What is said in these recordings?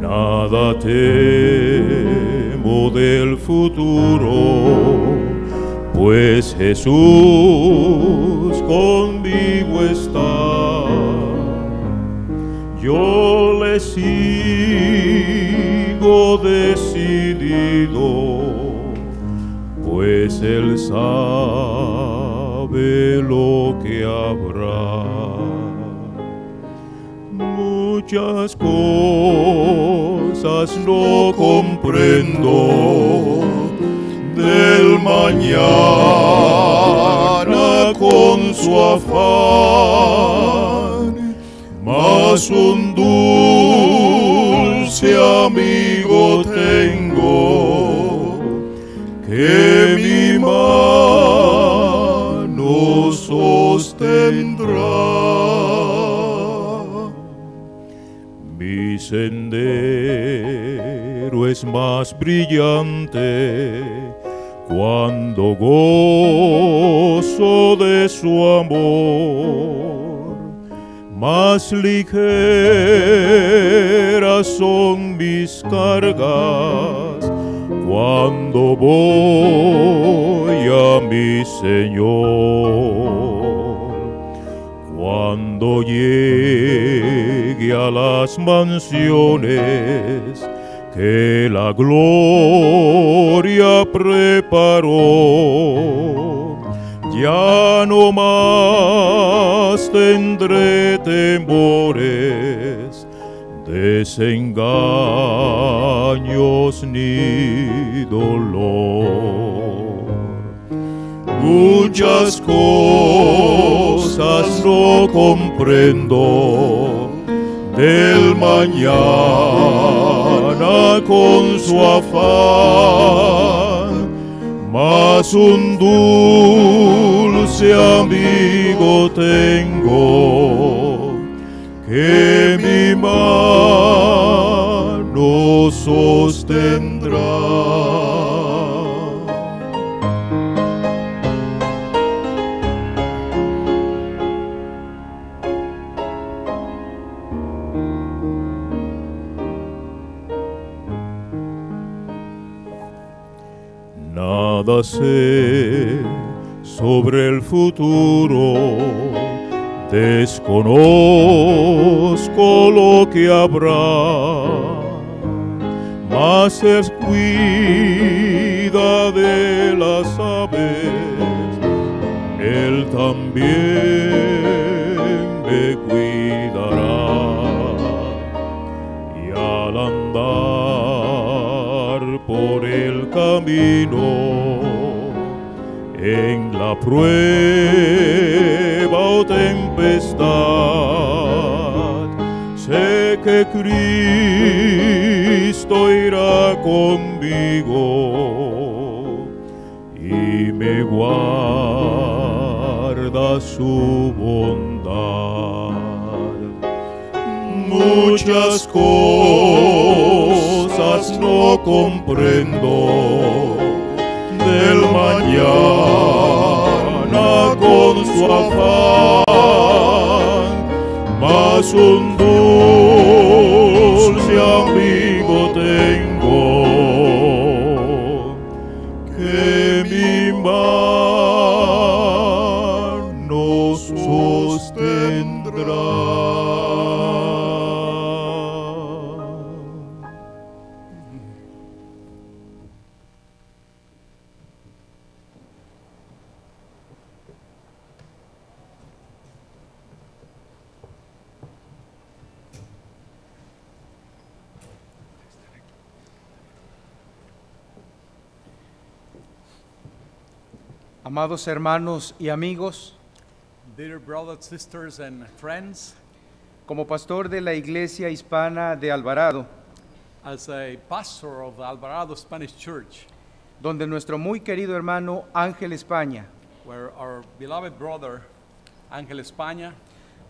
Nada temo del futuro, pues Jesús conmigo está. Yo le sigo decidido, pues Él sabe lo que habrá. Muchas cosas no comprendo del mañana con su afán, mas un dulce amigo tengo que mi mano sostendrá. Sendero es más brillante cuando gozo de su amor. Más ligeras son mis cargas cuando voy a mi Señor. Cuando llegue a las mansiones que la gloria preparó, ya no más tendré temores, desengaños ni dolor. Muchas cosas no comprendo del mañana con su afán, mas un dulce amigo tengo que mi mano sostendrá. Sobre el futuro, desconozco lo que habrá, mas es cuida de las aves, Él también me cuidará. Y al andar por el camino en la prueba o tempestad. Sé que Cristo irá conmigo y me guarda su bondad. Muchas cosas no comprendo del mañana con su afán, mas un Amados hermanos y amigos, Dear brothers, sisters, and friends, como pastor de la Iglesia Hispana de Alvarado, as a pastor of the Alvarado Spanish Church, donde nuestro muy querido hermano Ángel España where our beloved brother Ángel España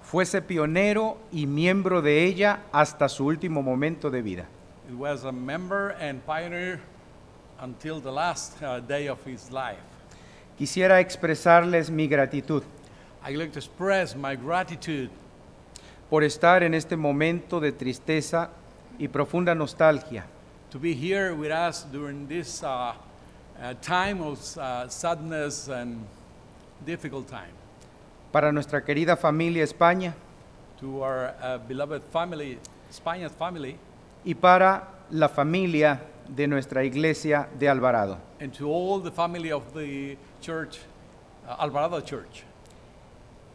fuese pionero y miembro de ella hasta su último momento de vida. He was a member and pioneer until the last uh, day of his life. Quisiera expresarles mi gratitud I'd like to express my gratitude por estar en este momento de tristeza y profunda nostalgia to be here with us during this uh, uh, time of uh, sadness and difficult time. para nuestra querida familia España To our uh, beloved family, Spanish family, y para la familia de nuestra iglesia de Alvarado. and to all the family of the church, uh, Alvarado Church.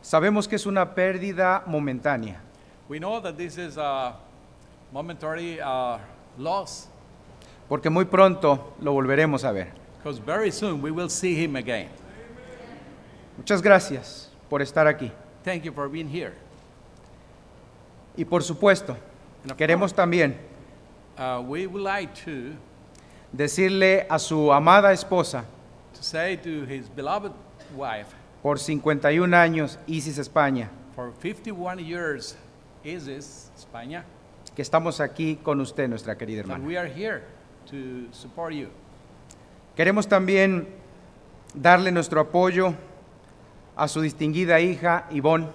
Sabemos que es una pérdida momentánea, We know that this is a momentary uh, loss porque muy pronto lo volveremos a ver. because very soon we will see him again. Muchas gracias por estar aquí. Thank you for being here. Y por supuesto, queremos también Uh, we would like to, decirle a su amada esposa, to say to his beloved wife, por 51 años, Isis España, for 51 years, Isis, España, que estamos aquí con usted, nuestra querida that hermana. we are here to support you. Queremos también darle nuestro apoyo a su distinguida hija Ivonne,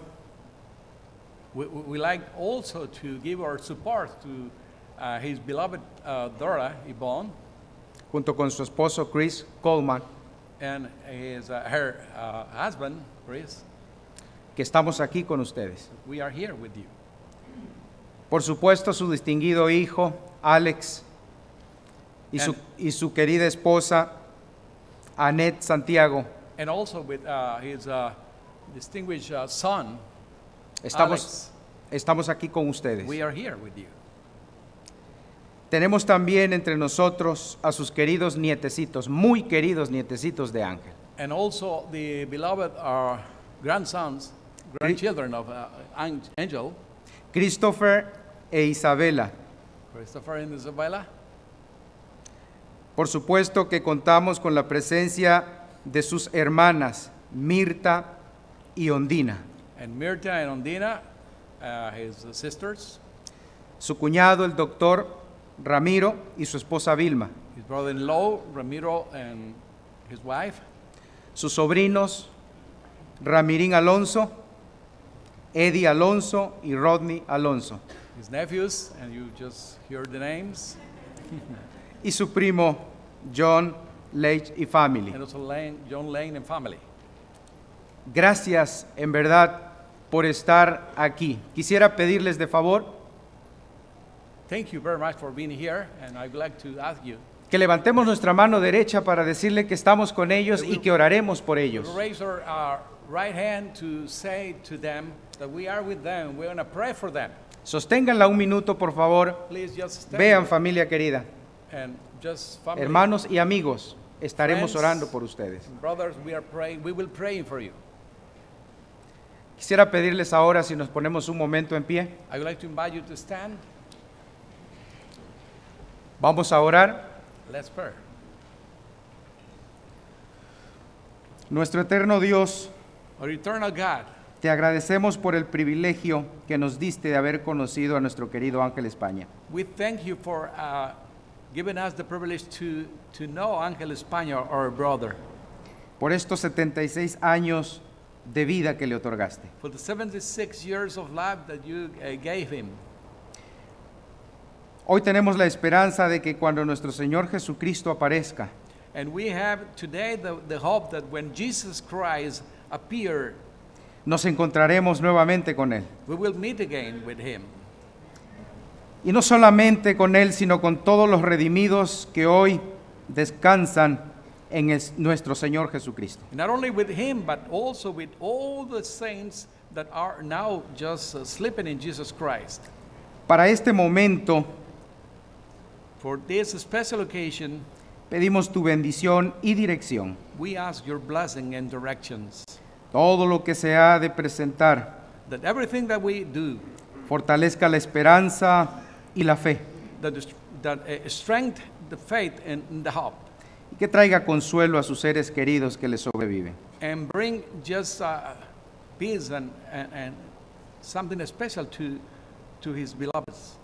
We, we we like also to give our support to uh, his beloved uh, Dora, Yvonne, junto con su esposo Chris Coleman, and his, uh, her uh, husband, Chris. que estamos aquí con ustedes. We are here with you. Por supuesto, su distinguido hijo Alex y su, And- y su querida esposa Annette Santiago. And also with uh, his uh, distinguished uh, son, Estamos, estamos aquí con ustedes. we are here with you. Tenemos también entre nosotros a sus queridos nietecitos, muy queridos nietecitos de Ángel. And also the beloved uh, grandsons, grandchildren of uh, Ang- Angel, Christopher e Isabela. Christopher and Isabella. Por supuesto que contamos con la presencia de sus hermanas Mirta y Ondina, And Mirta and Ondina, uh, his sisters, su cuñado el doctor Ramiro y su esposa Vilma, his brother-in-law, Ramiro, and his wife, sus sobrinos Ramirín Alonso, Eddie Alonso y Rodney Alonso, his nephews, and you just heard the names, y su primo John Leitch y family. and also Lane, John Lane and family. Gracias en verdad por estar aquí. Quisiera pedirles de favor que levantemos nuestra mano derecha para decirle que estamos con ellos y que oraremos por ellos. to raise our, our right hand to say to them that we are with them. We're going to pray for them. Sosténganla un minuto, por favor. Please just stand Vean, familia querida, and just family, hermanos y amigos, estaremos Friends. orando por ustedes. brothers, we are praying. We will pray for you. Quisiera pedirles ahora si nos ponemos un momento en pie. Vamos a orar. Let's pray. Nuestro eterno Dios, Our eternal God, te agradecemos por el privilegio que nos diste de haber conocido a nuestro querido Ángel España. we thank you for uh, giving us the privilege to, to know Angel España, our brother, por estos 76 años de vida que le otorgaste. for the 76 years of life that you uh, gave him. Hoy tenemos la esperanza de que cuando nuestro Señor Jesucristo aparezca, And we have today the, the hope that when Jesus Christ appear, nos encontraremos nuevamente con Él. we will meet again with him. Y no solamente con Él, sino con todos los redimidos que hoy descansan en el- nuestro Señor Jesucristo. Not only with him, but also with all the saints that are now just uh, sleeping in Jesus Christ. Para este momento For this special occasion, pedimos tu bendición y dirección. We ask your blessing and directions. Todo lo que se ha de presentar. That everything that we do. Fortalezca la esperanza y la fe. That, that uh, strength the faith and the hope. Y que traiga consuelo a sus seres queridos que le sobreviven. And bring just uh, peace and, and, and something special to, to his beloveds.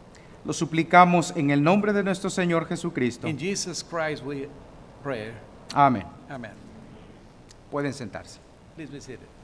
Lo suplicamos en el nombre de nuestro Señor Jesucristo. In Jesus Christ we pray. Amén. Amen. Pueden sentarse. Please be seated.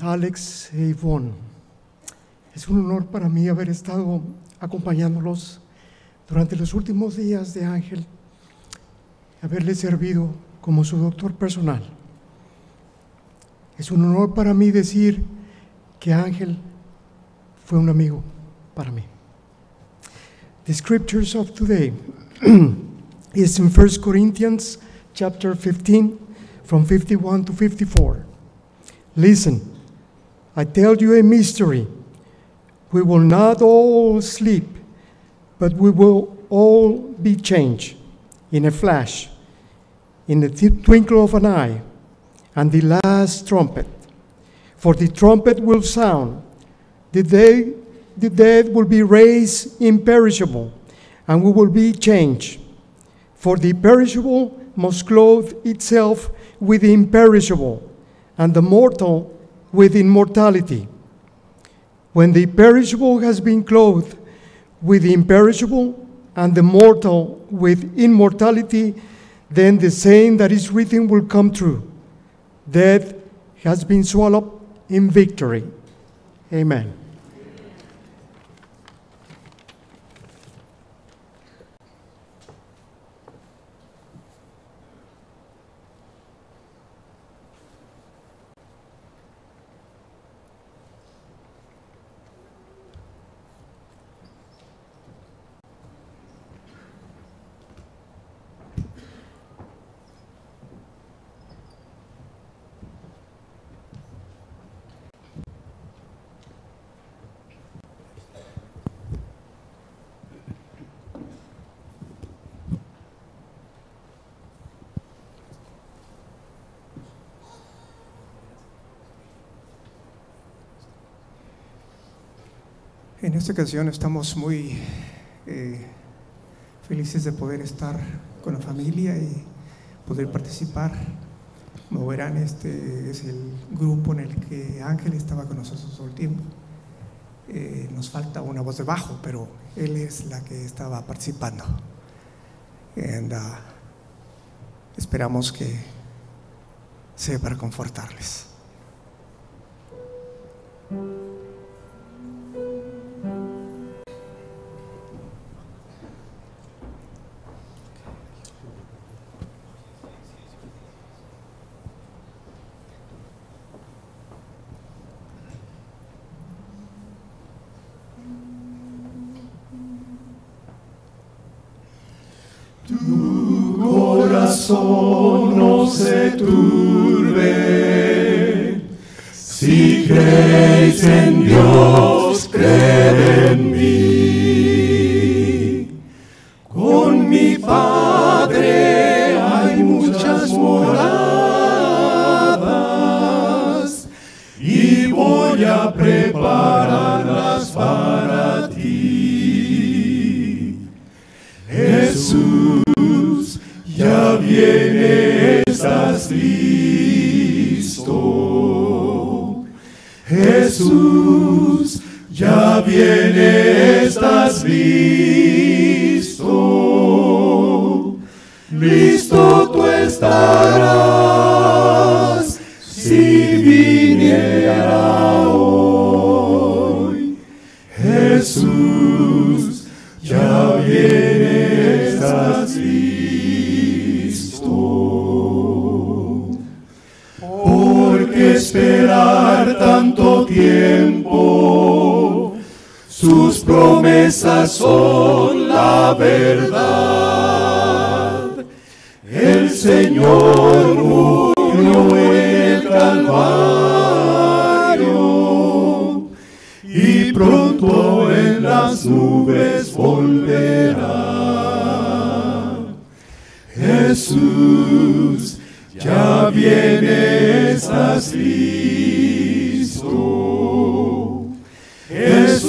Alex e Yvonne. Es un honor para mí haber estado acompañándolos durante los últimos días de Ángel, haberle servido como su doctor personal. Es un honor para mí decir que Ángel fue un amigo para mí. The scriptures of today is in 1 Corinthians chapter 15 from 51 to 54. Listen, I tell you a mystery. We will not all sleep, but we will all be changed in a flash, in the twinkle of an eye, and the last trumpet. For the trumpet will sound, the, day, the dead will be raised imperishable, and we will be changed. For the perishable must clothe itself with the imperishable, and the mortal with immortality. When the perishable has been clothed with the imperishable, and the mortal with immortality, then the saying that is written will come true Death has been swallowed in victory. Amen. En esta ocasión estamos muy eh, felices de poder estar con la familia y poder participar. Como verán, este es el grupo en el que Ángel estaba con nosotros todo el tiempo. Eh, nos falta una voz de bajo, pero él es la que estaba participando. And, uh, esperamos que sea para confortarles. No se turbe. Si creéis en Dios, creed en mí. Con mi Padre hay muchas moradas y voy a prepararlas para ti. Jesús listo. Jesús ya viene, estás listo. Listo tú estarás tiempo, sus promesas son la verdad. El Señor murió en el Calvario y pronto en las nubes volverá. Jesús ya viene, listo.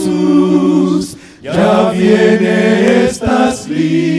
Jesús ya viene, estás listo.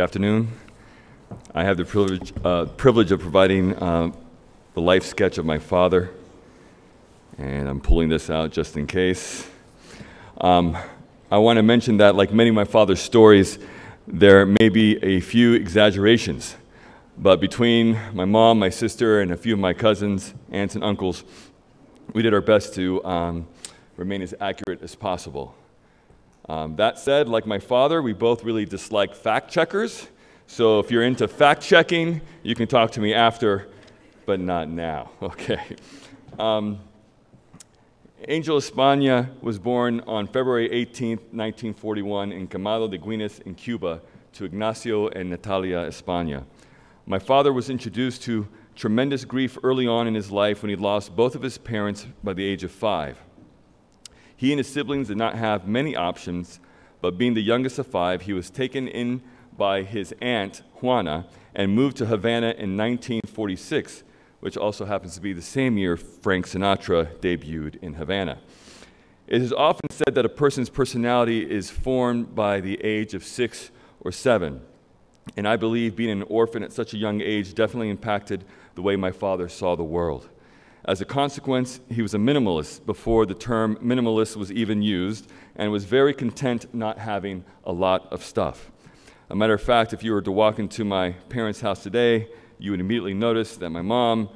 Good afternoon. I have the privilege, uh, privilege of providing uh, the life sketch of my father, and I'm pulling this out just in case. Um, I want to mention that, like many of my father's stories, there may be a few exaggerations, but between my mom, my sister, and a few of my cousins, aunts, and uncles, we did our best to um, remain as accurate as possible. Um, that said, like my father, we both really dislike fact checkers. So if you're into fact checking, you can talk to me after, but not now. Okay. Um, Angel España was born on February 18, 1941, in Camado de Guines in Cuba to Ignacio and Natalia España. My father was introduced to tremendous grief early on in his life when he lost both of his parents by the age of five. He and his siblings did not have many options, but being the youngest of five, he was taken in by his aunt, Juana, and moved to Havana in 1946 which also happens to be the same year Frank Sinatra debuted in Havana. It is often said that a person's personality is formed by the age of six or seven. And I believe being an orphan at such a young age definitely impacted the way my father saw the world. As a consequence, he was a minimalist before the term minimalist was even used and was very content not having a lot of stuff. A matter of fact, if you were to walk into my parents' house today, you would immediately notice that my mom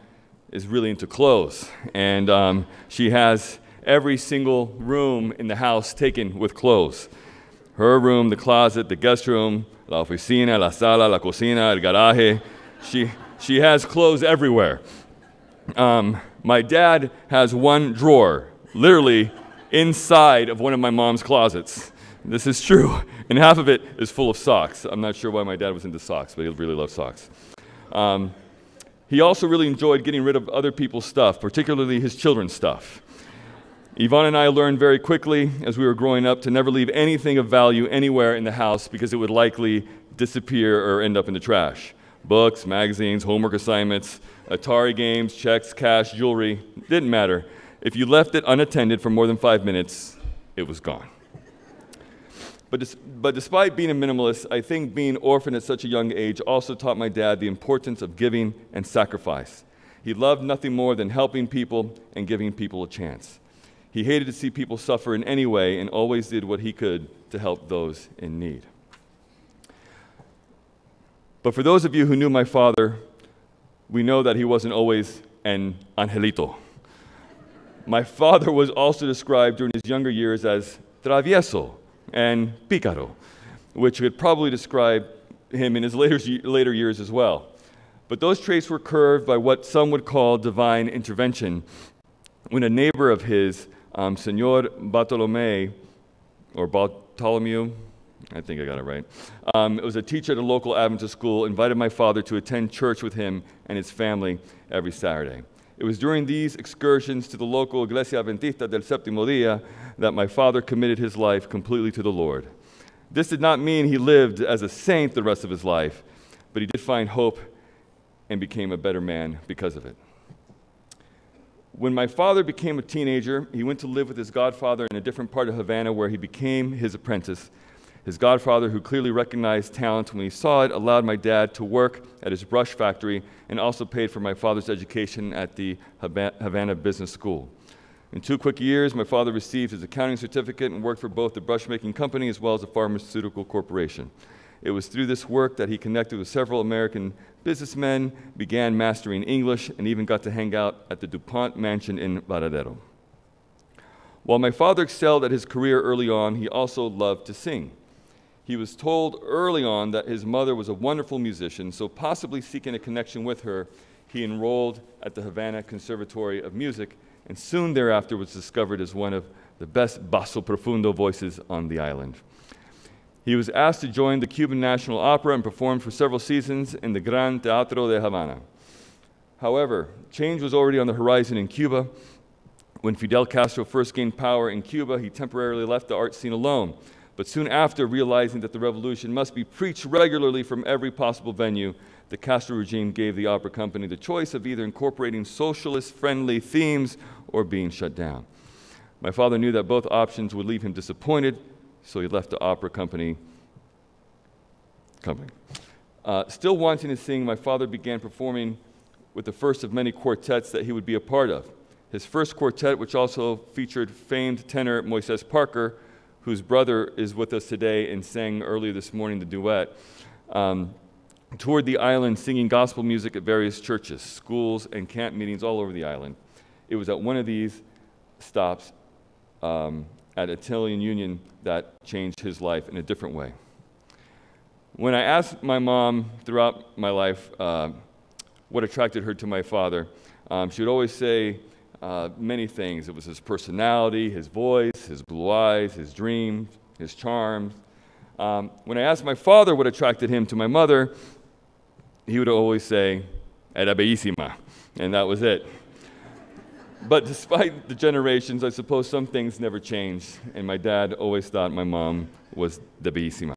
is really into clothes. And um, she has every single room in the house taken with clothes her room, the closet, the guest room, la oficina, la sala, la cocina, el garaje. She, she has clothes everywhere. Um, my dad has one drawer, literally inside of one of my mom's closets. This is true. And half of it is full of socks. I'm not sure why my dad was into socks, but he really loves socks. Um, he also really enjoyed getting rid of other people's stuff, particularly his children's stuff. Yvonne and I learned very quickly as we were growing up to never leave anything of value anywhere in the house because it would likely disappear or end up in the trash. Books, magazines, homework assignments, Atari games, checks, cash, jewelry, didn't matter. If you left it unattended for more than five minutes, it was gone. But, but despite being a minimalist, I think being orphaned at such a young age also taught my dad the importance of giving and sacrifice. He loved nothing more than helping people and giving people a chance. He hated to see people suffer in any way and always did what he could to help those in need. But for those of you who knew my father, we know that he wasn't always an angelito. My father was also described during his younger years as travieso, and Picaro, which would probably describe him in his later, later years as well. But those traits were curved by what some would call divine intervention when a neighbor of his, um, Senor Bartolome, or Bartholomew, I think I got it right, um, it was a teacher at a local Adventist school, invited my father to attend church with him and his family every Saturday. It was during these excursions to the local Iglesia Adventista del Séptimo Día that my father committed his life completely to the Lord. This did not mean he lived as a saint the rest of his life, but he did find hope and became a better man because of it. When my father became a teenager, he went to live with his godfather in a different part of Havana where he became his apprentice his godfather, who clearly recognized talent when he saw it, allowed my dad to work at his brush factory and also paid for my father's education at the Havana Business School. In two quick years, my father received his accounting certificate and worked for both the brush making company as well as a pharmaceutical corporation. It was through this work that he connected with several American businessmen, began mastering English, and even got to hang out at the DuPont mansion in Varadero. While my father excelled at his career early on, he also loved to sing. He was told early on that his mother was a wonderful musician, so possibly seeking a connection with her, he enrolled at the Havana Conservatory of Music and soon thereafter was discovered as one of the best basso profundo voices on the island. He was asked to join the Cuban National Opera and performed for several seasons in the Gran Teatro de Havana. However, change was already on the horizon in Cuba. When Fidel Castro first gained power in Cuba, he temporarily left the art scene alone but soon after, realizing that the revolution must be preached regularly from every possible venue, the Castro regime gave the opera company the choice of either incorporating socialist friendly themes or being shut down. My father knew that both options would leave him disappointed, so he left the opera company coming. Uh, still wanting to sing, my father began performing with the first of many quartets that he would be a part of. His first quartet, which also featured famed tenor Moises Parker, whose brother is with us today and sang earlier this morning the duet, um, toured the island singing gospel music at various churches, schools, and camp meetings all over the island. It was at one of these stops um, at Antillian Union that changed his life in a different way. When I asked my mom throughout my life uh, what attracted her to my father, um, she would always say uh, many things. It was his personality, his voice, his blue eyes, his dreams, his charms. Um, when I asked my father what attracted him to my mother, he would always say, Era and that was it. But despite the generations, I suppose some things never changed, and my dad always thought my mom was the bellísima.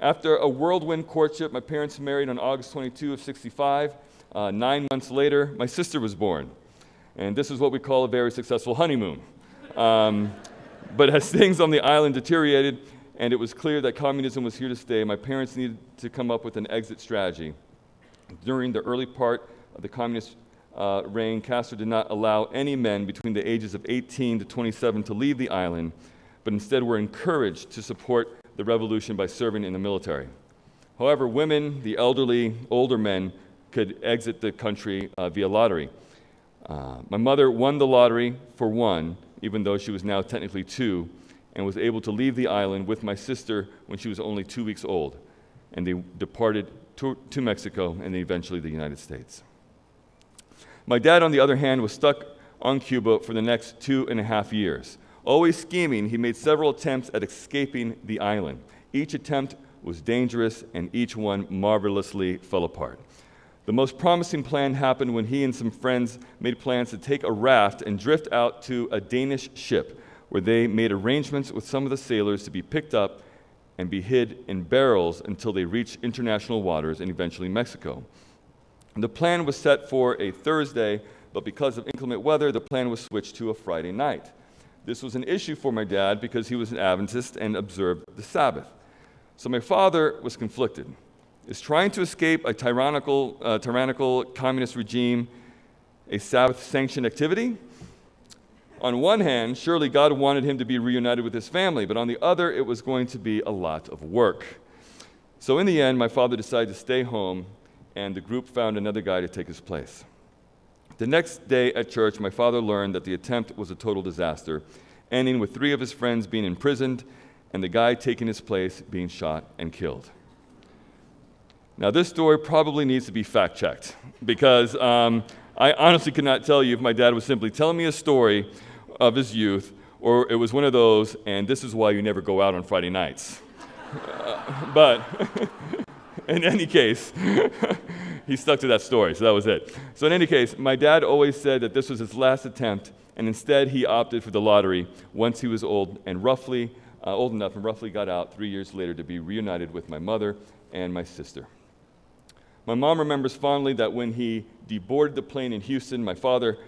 After a whirlwind courtship, my parents married on August 22 of 65. Uh, nine months later, my sister was born. And this is what we call a very successful honeymoon. Um, but as things on the island deteriorated and it was clear that communism was here to stay, my parents needed to come up with an exit strategy. During the early part of the communist uh, reign, Castro did not allow any men between the ages of 18 to 27 to leave the island, but instead were encouraged to support the revolution by serving in the military. However, women, the elderly, older men could exit the country uh, via lottery. Uh, my mother won the lottery for one, even though she was now technically two, and was able to leave the island with my sister when she was only two weeks old. And they departed to, to Mexico and then eventually the United States. My dad, on the other hand, was stuck on Cuba for the next two and a half years. Always scheming, he made several attempts at escaping the island. Each attempt was dangerous, and each one marvelously fell apart. The most promising plan happened when he and some friends made plans to take a raft and drift out to a Danish ship, where they made arrangements with some of the sailors to be picked up and be hid in barrels until they reached international waters and eventually Mexico. The plan was set for a Thursday, but because of inclement weather, the plan was switched to a Friday night. This was an issue for my dad because he was an Adventist and observed the Sabbath. So my father was conflicted. Is trying to escape a tyrannical, uh, tyrannical communist regime a Sabbath sanctioned activity? On one hand, surely God wanted him to be reunited with his family, but on the other, it was going to be a lot of work. So in the end, my father decided to stay home, and the group found another guy to take his place. The next day at church, my father learned that the attempt was a total disaster, ending with three of his friends being imprisoned and the guy taking his place being shot and killed. Now, this story probably needs to be fact checked because um, I honestly could not tell you if my dad was simply telling me a story of his youth or it was one of those, and this is why you never go out on Friday nights. uh, but in any case, he stuck to that story, so that was it. So, in any case, my dad always said that this was his last attempt, and instead he opted for the lottery once he was old and roughly uh, old enough and roughly got out three years later to be reunited with my mother and my sister. My mom remembers fondly that when he deboarded the plane in Houston, my father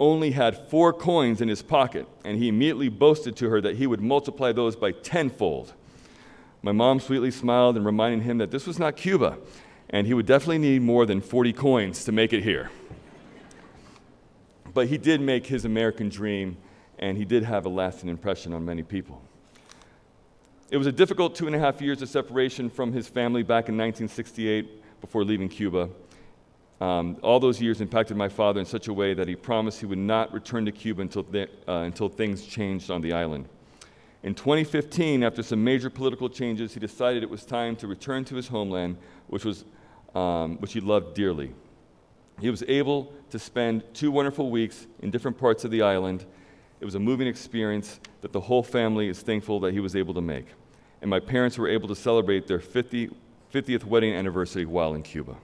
only had four coins in his pocket, and he immediately boasted to her that he would multiply those by tenfold. My mom sweetly smiled and reminded him that this was not Cuba, and he would definitely need more than 40 coins to make it here. But he did make his American dream, and he did have a lasting impression on many people. It was a difficult two and a half years of separation from his family back in 1968 before leaving Cuba. Um, all those years impacted my father in such a way that he promised he would not return to Cuba until, th- uh, until things changed on the island. In 2015, after some major political changes, he decided it was time to return to his homeland, which, was, um, which he loved dearly. He was able to spend two wonderful weeks in different parts of the island. It was a moving experience that the whole family is thankful that he was able to make. And my parents were able to celebrate their 50 50th wedding anniversary while in Cuba.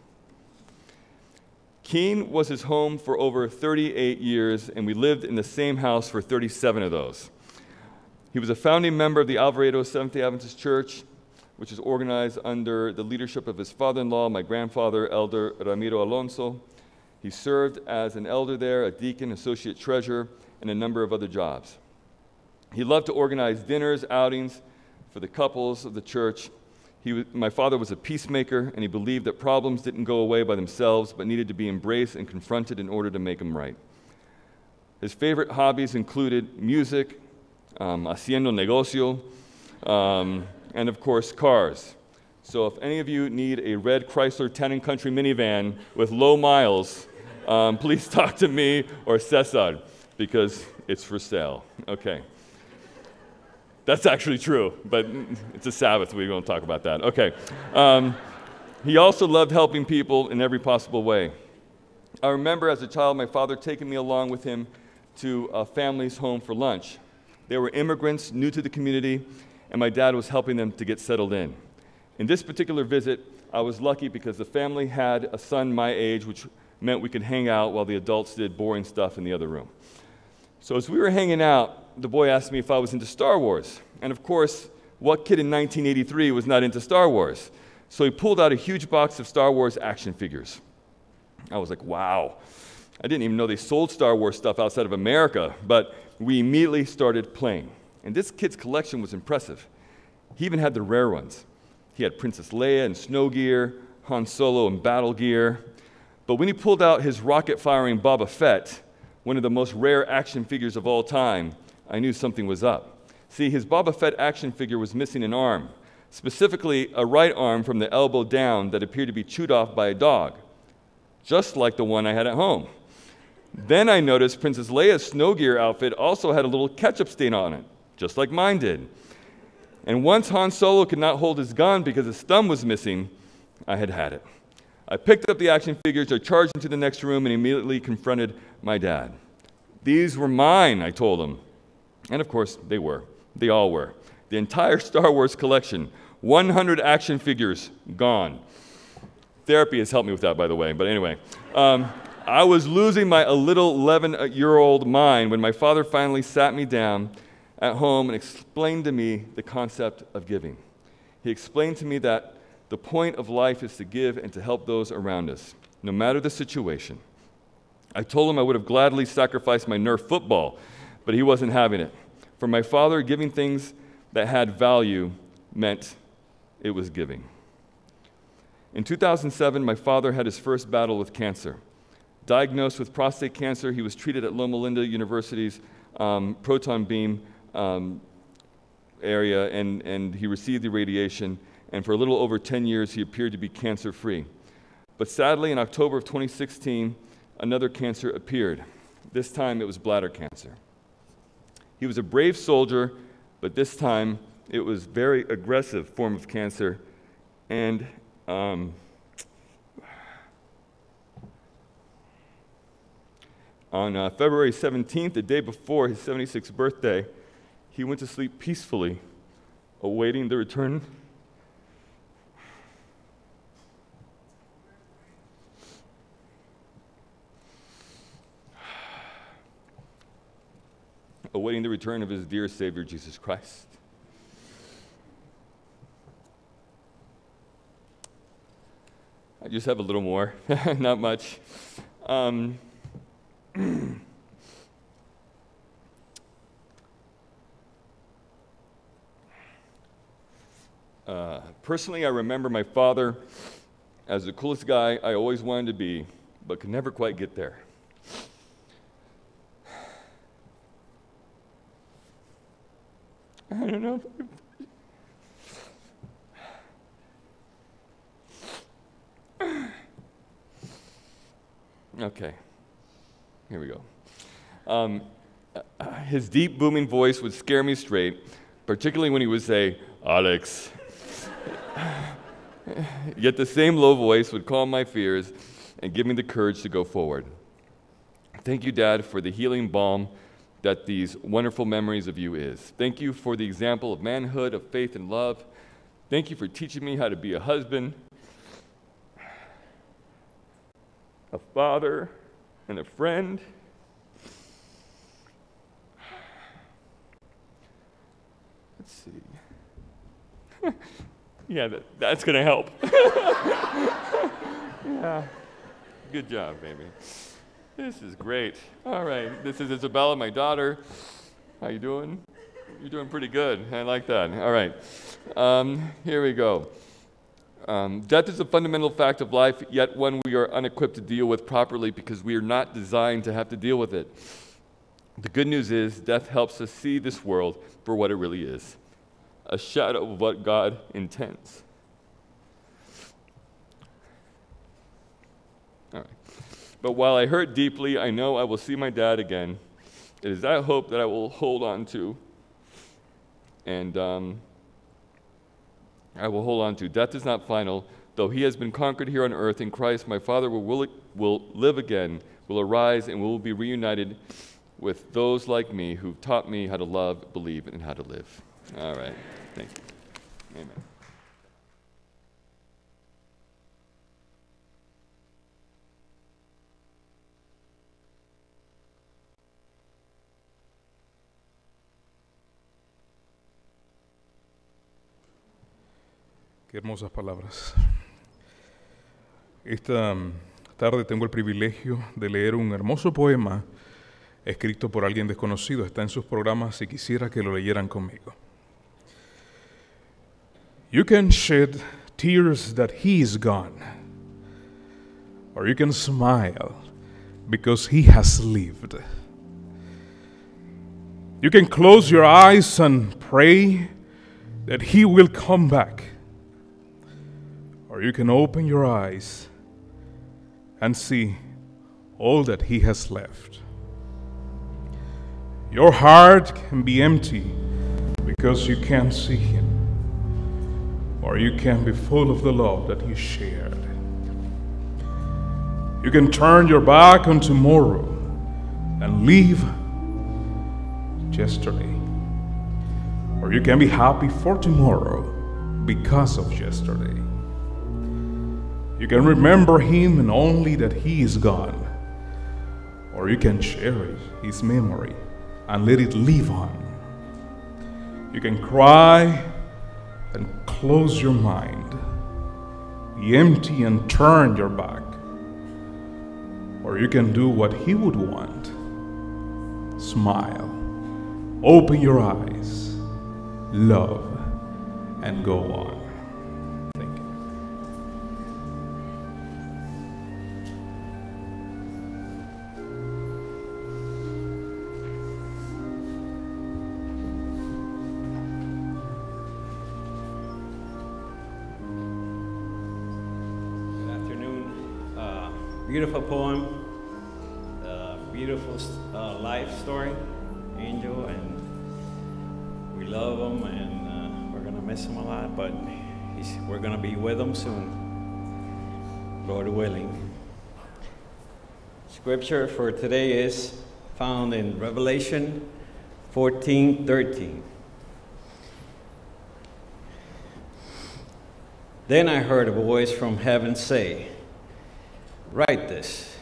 Keene was his home for over 38 years, and we lived in the same house for 37 of those. He was a founding member of the Alvarado Seventh day Adventist Church, which is organized under the leadership of his father in law, my grandfather, Elder Ramiro Alonso. He served as an elder there, a deacon, associate treasurer, and a number of other jobs. He loved to organize dinners, outings for the couples of the church, He my father was a peacemaker, and he believed that problems didn't go away by themselves, but needed to be embraced and confronted in order to make them right. His favorite hobbies included music, um, haciendo negocio, um, and of course, cars. So if any of you need a red Chrysler Town and Country minivan with low miles, um, please talk to me or Cesar because it's for sale. Okay. That's actually true, but it's a Sabbath. We won't talk about that. Okay. Um, he also loved helping people in every possible way. I remember as a child my father taking me along with him to a family's home for lunch. They were immigrants new to the community, and my dad was helping them to get settled in. In this particular visit, I was lucky because the family had a son my age, which meant we could hang out while the adults did boring stuff in the other room. So as we were hanging out, the boy asked me if I was into Star Wars. And of course, what kid in 1983 was not into Star Wars? So he pulled out a huge box of Star Wars action figures. I was like, wow. I didn't even know they sold Star Wars stuff outside of America, but we immediately started playing. And this kid's collection was impressive. He even had the rare ones. He had Princess Leia and snow gear, Han Solo and battle gear. But when he pulled out his rocket firing Boba Fett, one of the most rare action figures of all time, I knew something was up. See, his Boba Fett action figure was missing an arm, specifically a right arm from the elbow down that appeared to be chewed off by a dog, just like the one I had at home. Then I noticed Princess Leia's snow gear outfit also had a little ketchup stain on it, just like mine did. And once Han Solo could not hold his gun because his thumb was missing, I had had it. I picked up the action figures, I charged into the next room, and immediately confronted my dad. These were mine, I told him. And of course, they were. They all were. The entire Star Wars collection, 100 action figures, gone. Therapy has helped me with that, by the way. But anyway, um, I was losing my a little 11 year old mind when my father finally sat me down at home and explained to me the concept of giving. He explained to me that the point of life is to give and to help those around us, no matter the situation. I told him I would have gladly sacrificed my Nerf football but he wasn't having it. For my father, giving things that had value meant it was giving. In 2007, my father had his first battle with cancer. Diagnosed with prostate cancer, he was treated at Loma Linda University's um, proton beam um, area, and, and he received the radiation. And for a little over 10 years, he appeared to be cancer free. But sadly, in October of 2016, another cancer appeared. This time, it was bladder cancer. He was a brave soldier, but this time it was very aggressive form of cancer. And um, on uh, February 17th, the day before his 76th birthday, he went to sleep peacefully, awaiting the return awaiting the return of his dear Savior, Jesus Christ. I just have a little more, not much. Um, uh, personally, I remember my father as the coolest guy I always wanted to be, but could never quite get there. I don't know. Okay, here we go. Um, his deep, booming voice would scare me straight, particularly when he would say, Alex. Yet the same low voice would calm my fears and give me the courage to go forward. Thank you, Dad, for the healing balm that these wonderful memories of you is. Thank you for the example of manhood, of faith, and love. Thank you for teaching me how to be a husband, a father, and a friend. Let's see. yeah, that, that's going to help. yeah. Good job, baby. This is great. All right, this is Isabella, my daughter. How you doing? You're doing pretty good. I like that. All right, um, here we go. Um, death is a fundamental fact of life, yet one we are unequipped to deal with properly because we are not designed to have to deal with it. The good news is, death helps us see this world for what it really is a shadow of what God intends. All right. But while I hurt deeply, I know I will see my dad again. It is that hope that I will hold on to. And um, I will hold on to. Death is not final. Though he has been conquered here on earth in Christ, my Father will, will, will live again, will arise, and will be reunited with those like me who've taught me how to love, believe, and how to live. All right. Thank you. Amen. Qué hermosas palabras. Esta mm, tarde tengo el privilegio de leer un hermoso poema escrito por alguien desconocido. Está en sus programas y quisiera que lo leyeran conmigo. You can shed tears that he is gone, or you can smile because he has lived. You can close your eyes and pray that he will come back, or you can open your eyes and see all that he has left. Your heart can be empty because you can't see him or you can be full of the love that He shared. You can turn your back on tomorrow and leave yesterday. Or you can be happy for tomorrow because of yesterday. You can remember Him and only that He is gone. Or you can cherish His memory and let it live on. You can cry and close your mind, be empty and turn your back. Or you can do what He would want smile, open your eyes, love, and go on. Beautiful poem, uh, beautiful uh, life story, Angel, and we love him, and uh, we're gonna miss him a lot, but we're gonna be with him soon, Lord willing. Scripture for today is found in Revelation 14 13. Then I heard a voice from heaven say, Write this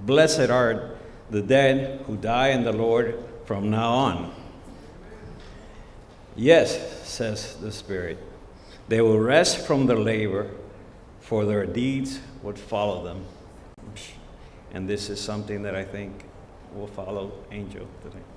Blessed are the dead who die in the Lord from now on. Yes, says the Spirit, they will rest from their labor, for their deeds would follow them. And this is something that I think will follow Angel today.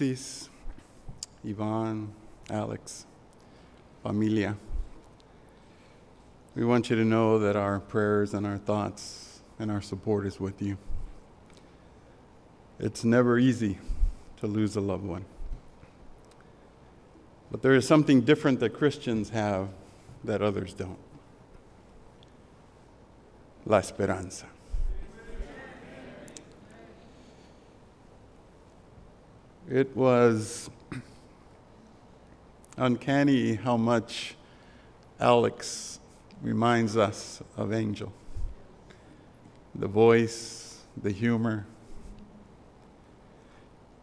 Isis, Yvonne, Alex, familia. We want you to know that our prayers and our thoughts and our support is with you. It's never easy to lose a loved one. But there is something different that Christians have that others don't la esperanza. It was uncanny how much Alex reminds us of Angel. The voice, the humor.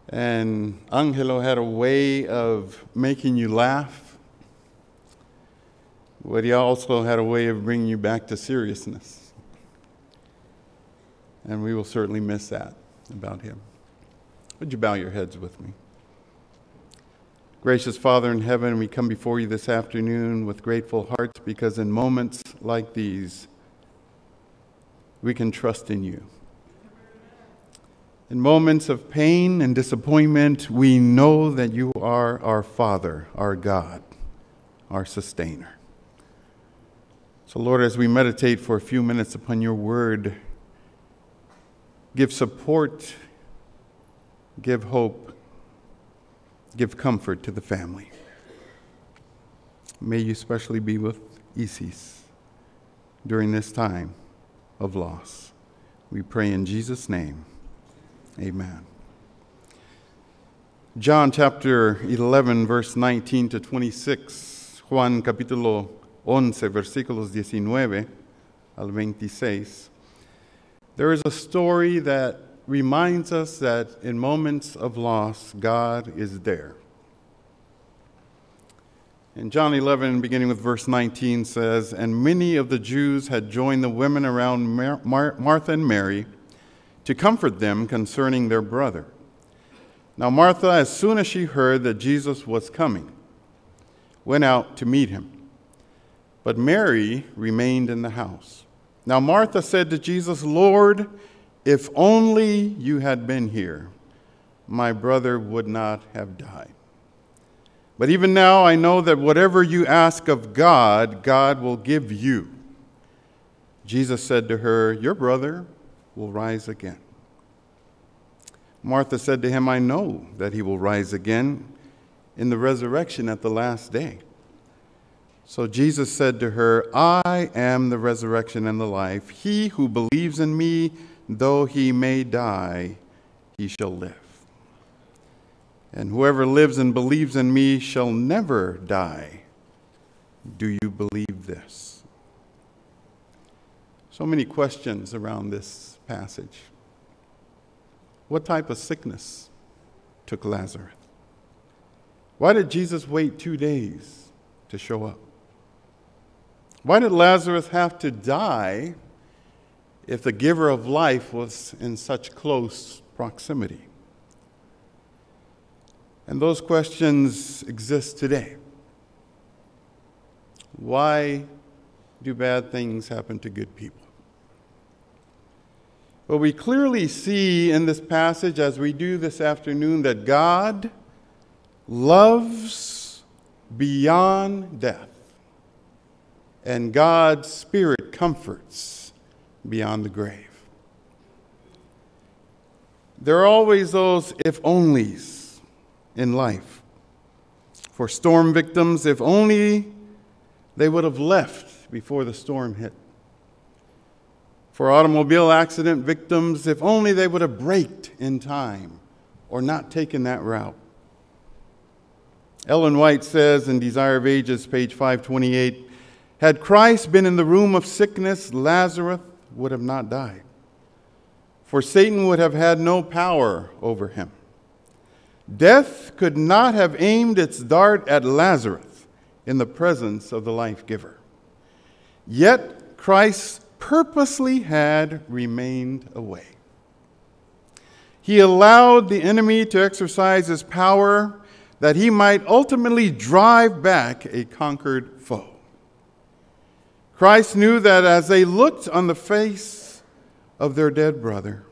And Angelo had a way of making you laugh, but he also had a way of bringing you back to seriousness. And we will certainly miss that about him. Would you bow your heads with me? Gracious Father in heaven, we come before you this afternoon with grateful hearts because in moments like these, we can trust in you. In moments of pain and disappointment, we know that you are our Father, our God, our sustainer. So, Lord, as we meditate for a few minutes upon your word, give support give hope, give comfort to the family. May you especially be with Isis during this time of loss. We pray in Jesus' name. Amen. John chapter 11, verse 19 to 26. Juan capítulo 11, versículos 19 al 26. There is a story that reminds us that in moments of loss, God is there. In John 11, beginning with verse 19, says, And many of the Jews had joined the women around Mar- Mar- Martha and Mary to comfort them concerning their brother. Now, Martha, as soon as she heard that Jesus was coming, went out to meet him. But Mary remained in the house. Now, Martha said to Jesus, Lord, if only you had been here, my brother would not have died. But even now, I know that whatever you ask of God, God will give you. Jesus said to her, Your brother will rise again. Martha said to him, I know that he will rise again in the resurrection at the last day. So Jesus said to her, I am the resurrection and the life. He who believes in me, though he may die, he shall live. And whoever lives and believes in me shall never die. Do you believe this? So many questions around this passage. What type of sickness took Lazarus? Why did Jesus wait two days to show up? Why did Lazarus have to die if the giver of life was in such close proximity? And those questions exist today. Why do bad things happen to good people? Well, we clearly see in this passage, as we do this afternoon, that God loves beyond death, and God's Spirit comforts beyond the grave. There are always those if onlys in life. For storm victims, if only they would have left before the storm hit. For automobile accident victims, if only they would have braked in time or not taken that route. Ellen White says in Desire of Ages, page 528 Had Christ been in the room of sickness, Lazarus would have not died, for Satan would have had no power over him. Death could not have aimed its dart at Lazarus in the presence of the life giver. Yet Christ purposely had remained away. He allowed the enemy to exercise his power that he might ultimately drive back a conquered foe. Christ knew that as they looked on the face of their dead brother,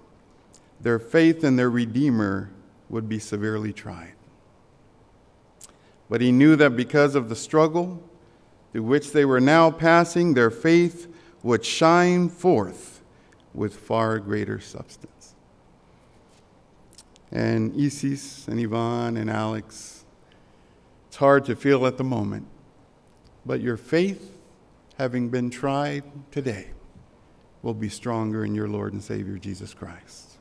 their faith in their Redeemer would be severely tried. But he knew that because of the struggle through which they were now passing, their faith would shine forth with far greater substance. And Isis and Yvonne and Alex, it's hard to feel at the moment, but your faith, having been tried today, will be stronger in your Lord and Savior Jesus Christ.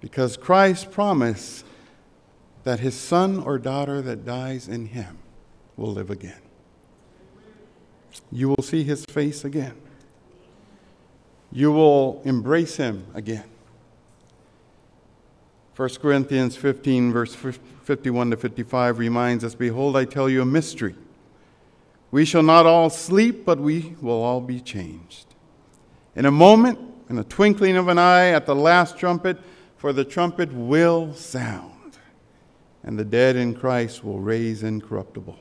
Because Christ promised that his son or daughter that dies in him will live again. You will see his face again. You will embrace him again. 1 Corinthians 15, verse 51 to 55 reminds us Behold, I tell you a mystery. We shall not all sleep, but we will all be changed. In a moment, in the twinkling of an eye, at the last trumpet, for the trumpet will sound, and the dead in Christ will raise incorruptible.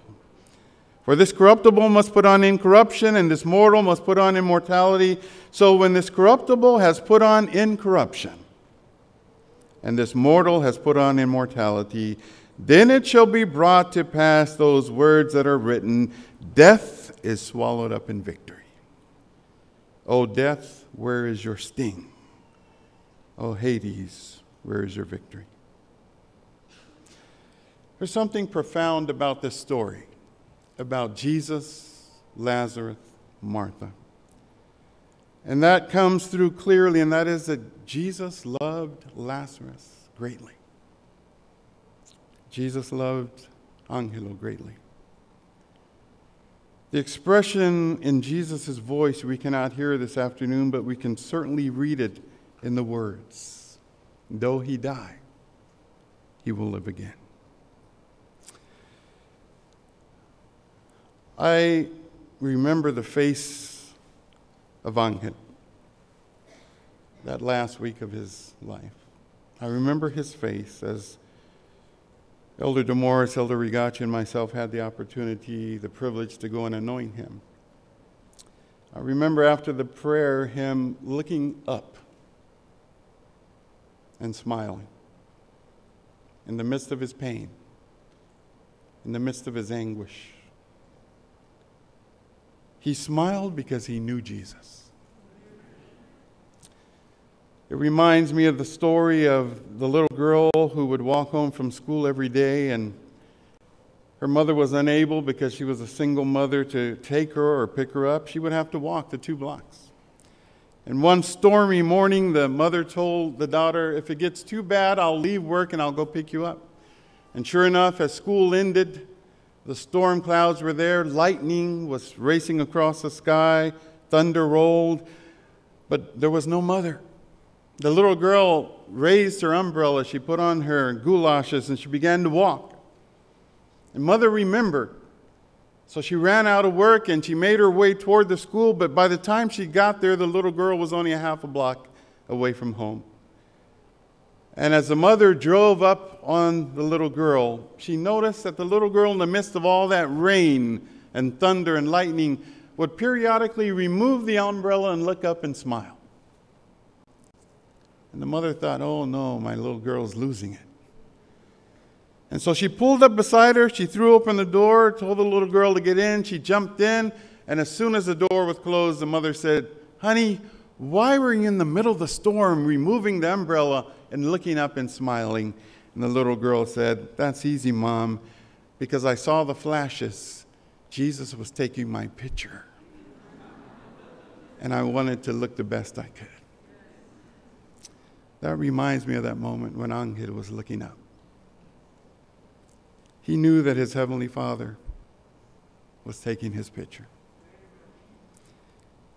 For this corruptible must put on incorruption, and this mortal must put on immortality. So when this corruptible has put on incorruption, and this mortal has put on immortality, then it shall be brought to pass those words that are written Death is swallowed up in victory. O death, where is your sting? O Hades, where is your victory? There's something profound about this story about Jesus, Lazarus, Martha. And that comes through clearly, and that is that Jesus loved Lazarus greatly. Jesus loved Angelo greatly. The expression in Jesus' voice we cannot hear this afternoon, but we can certainly read it in the words Though he die, he will live again. I remember the face of Angel that last week of his life. I remember his face as Elder Demorris, Elder Rigachi, and myself had the opportunity, the privilege to go and anoint him. I remember after the prayer him looking up and smiling in the midst of his pain, in the midst of his anguish. He smiled because he knew Jesus. It reminds me of the story of the little girl who would walk home from school every day and her mother was unable because she was a single mother to take her or pick her up. She would have to walk the two blocks. And one stormy morning, the mother told the daughter, If it gets too bad, I'll leave work and I'll go pick you up. And sure enough, as school ended, the storm clouds were there, lightning was racing across the sky, thunder rolled, but there was no mother. The little girl raised her umbrella, she put on her goulashes, and she began to walk. And mother remembered. So she ran out of work and she made her way toward the school, but by the time she got there, the little girl was only a half a block away from home. And as the mother drove up on the little girl, she noticed that the little girl, in the midst of all that rain and thunder and lightning, would periodically remove the umbrella and look up and smile. And the mother thought, oh no, my little girl's losing it. And so she pulled up beside her, she threw open the door, told the little girl to get in. She jumped in, and as soon as the door was closed, the mother said, Honey, why were you in the middle of the storm removing the umbrella and looking up and smiling? And the little girl said, That's easy, Mom, because I saw the flashes. Jesus was taking my picture. And I wanted to look the best I could. That reminds me of that moment when Angel was looking up. He knew that his heavenly Father was taking his picture.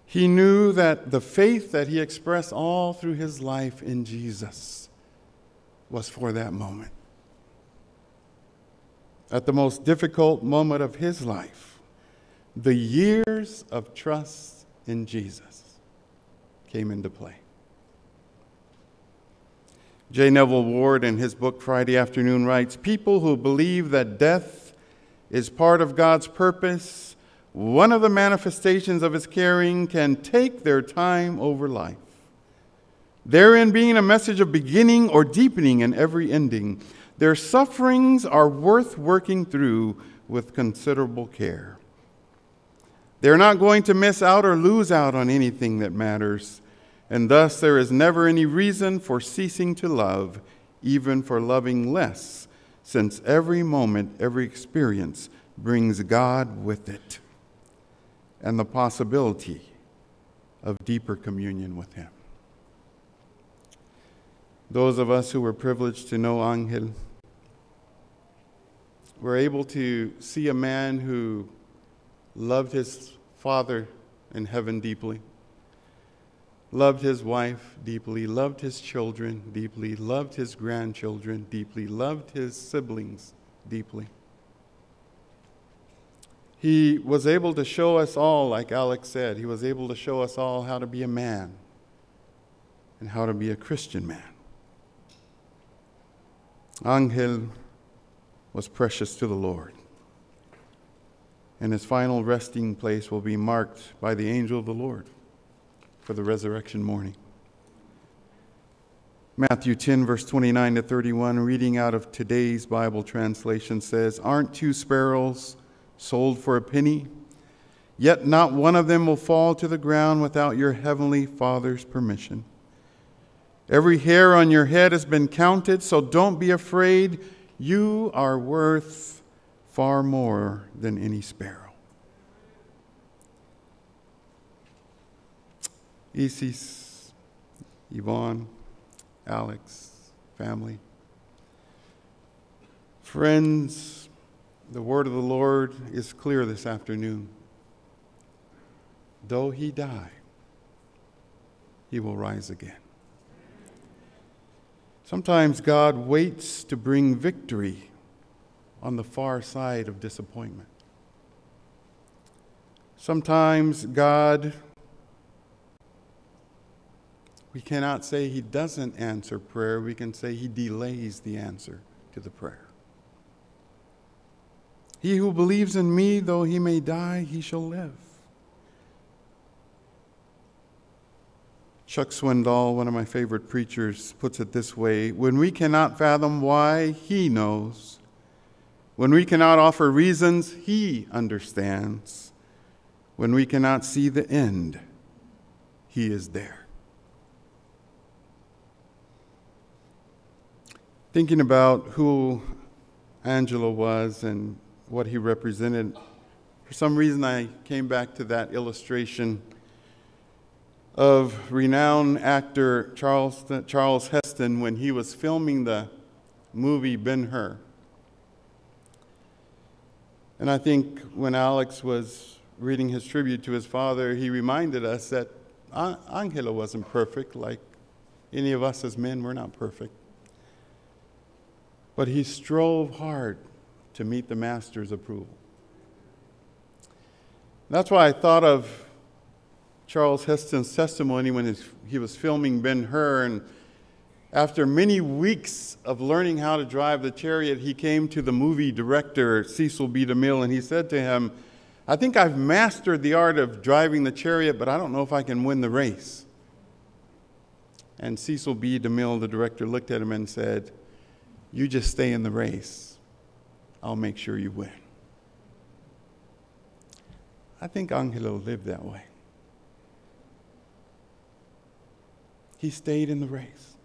He knew that the faith that he expressed all through his life in Jesus was for that moment. At the most difficult moment of his life, the years of trust in Jesus came into play. J. Neville Ward, in his book Friday Afternoon, writes People who believe that death is part of God's purpose, one of the manifestations of his caring, can take their time over life. Therein being a message of beginning or deepening in every ending, their sufferings are worth working through with considerable care. They're not going to miss out or lose out on anything that matters and thus there is never any reason for ceasing to love, even for loving less, since every moment, every experience brings God with it and the possibility of deeper communion with Him. Those of us who were privileged to know Angel were able to see a man who loved his Father in heaven deeply loved his wife deeply, loved his children deeply, loved his grandchildren deeply, loved his siblings deeply. He was able to show us all, like Alex said, he was able to show us all how to be a man and how to be a Christian man. Angel was precious to the Lord, and his final resting place will be marked by the angel of the Lord for the resurrection morning. Matthew 10, verse 29 to 31, reading out of today's Bible translation says, Aren't two sparrows sold for a penny? Yet not one of them will fall to the ground without your heavenly Father's permission. Every hair on your head has been counted, so don't be afraid. You are worth far more than any sparrow. Isis, Yvonne, Alex, family. Friends, the word of the Lord is clear this afternoon. Though he die, he will rise again. Sometimes God waits to bring victory on the far side of disappointment. Sometimes God, we cannot say He doesn't answer prayer, we can say He delays the answer to the prayer. He who believes in me, though he may die, he shall live. Chuck Swindoll, one of my favorite preachers, puts it this way When we cannot fathom why, he knows. When we cannot offer reasons, he understands. When we cannot see the end, he is there. Thinking about who Angelo was and what he represented, for some reason I came back to that illustration of renowned actor Charles, Charlton Heston when he was filming the movie Ben Hur. And I think when Alex was reading his tribute to his father, he reminded us that uh, Angelo wasn't perfect, like any of us as men, we're not perfect. But he strove hard to meet the master's approval. That's why I thought of Charlton Heston's testimony when he was filming Ben Hur. And after many weeks of learning how to drive the chariot, he came to the movie director, Cecil B. DeMille, and he said to him, I think I've mastered the art of driving the chariot, but I don't know if I can win the race. And Cecil B. DeMille, the director, looked at him and said, You just stay in the race. I'll make sure you win. I think Angelo lived that way. He stayed in the race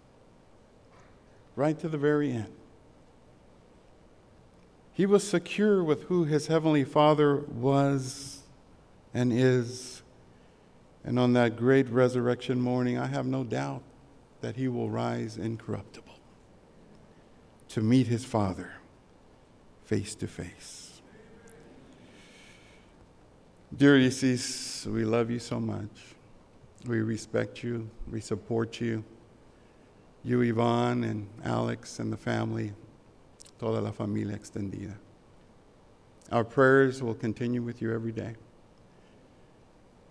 right to the very end. He was secure with who his heavenly Father was and is. And on that great resurrection morning, I have no doubt that he will rise incorruptible to meet his Father face to face. Dear Isis, we love you so much. We respect you, we support you. You, Yvonne, and Alex, and the family, toda la familia extendida. Our prayers will continue with you every day.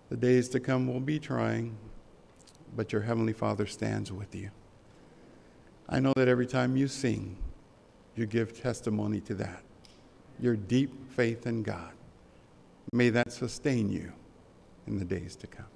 The days to come will be trying, but your Heavenly Father stands with you. I know that every time you sing, you give testimony to that your deep faith in God. May that sustain you in the days to come.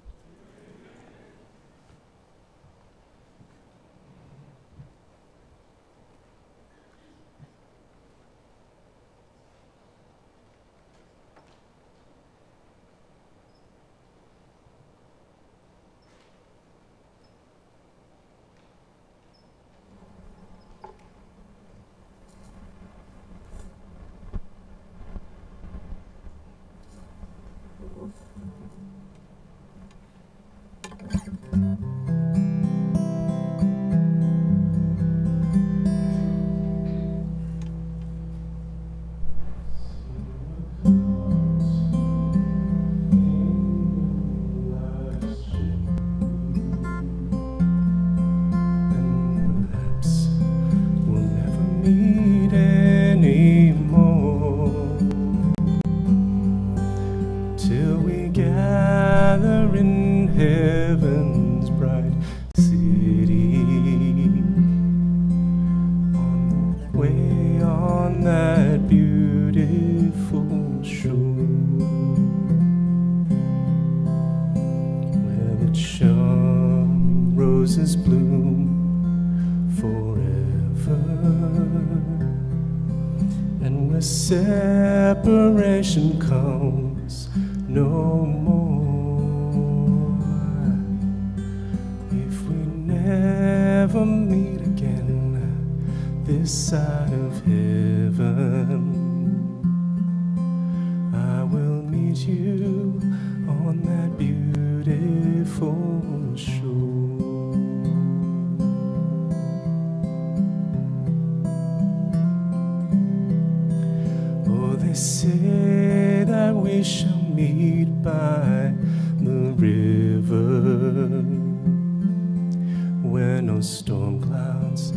storm clouds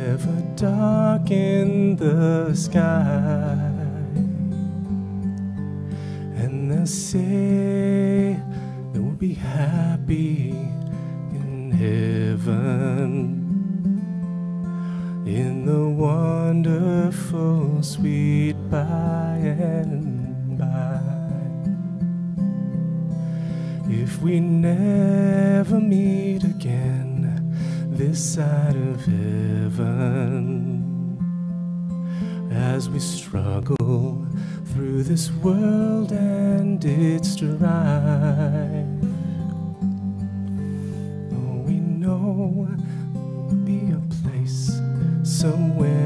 ever darken the sky. And they say that will be happy in heaven. In the wonderful sweet by and by. If we never meet again this side of heaven, as we struggle through this world and its strife. Oh, we know there'll be a place somewhere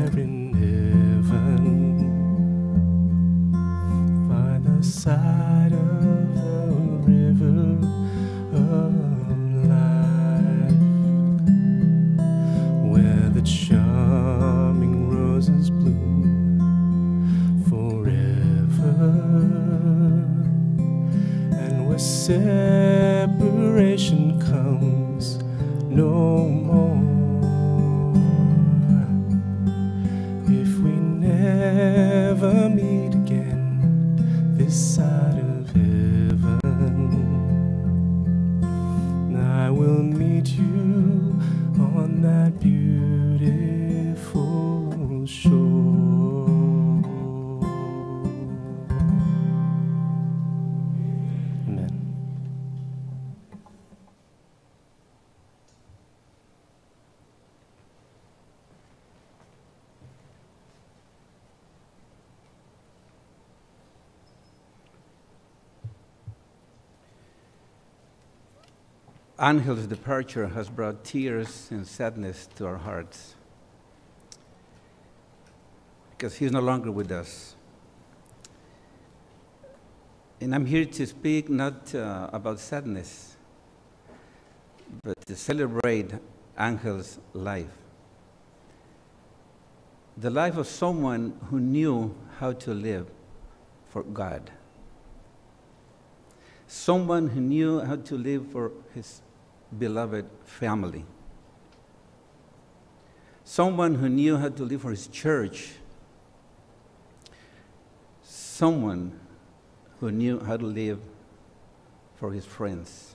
Angel's departure has brought tears and sadness to our hearts because he's no longer with us. And I'm here to speak not uh, about sadness, but to celebrate Angel's life. The life of someone who knew how to live for God. Someone who knew how to live for his beloved family. Someone who knew how to live for his church. Someone who knew how to live for his friends.